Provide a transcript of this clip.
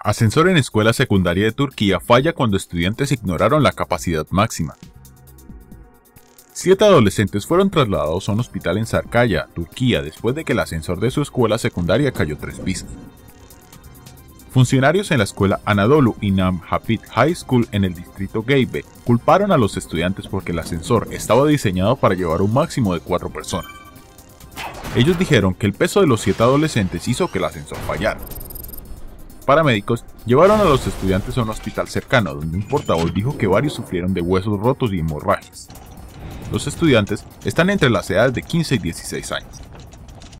Ascensor en escuela secundaria de Turquía falla cuando estudiantes ignoraron la capacidad máxima. Siete adolescentes fueron trasladados a un hospital en Sarkaya, Turquía, después de que el ascensor de su escuela secundaria cayó tres pisos. Funcionarios en la escuela Anadolu Inam Hafid High School en el distrito Geybe culparon a los estudiantes porque el ascensor estaba diseñado para llevar un máximo de cuatro personas. Ellos dijeron que el peso de los siete adolescentes hizo que el ascensor fallara paramédicos llevaron a los estudiantes a un hospital cercano, donde un portavoz dijo que varios sufrieron de huesos rotos y hemorragias. Los estudiantes están entre las edades de 15 y 16 años.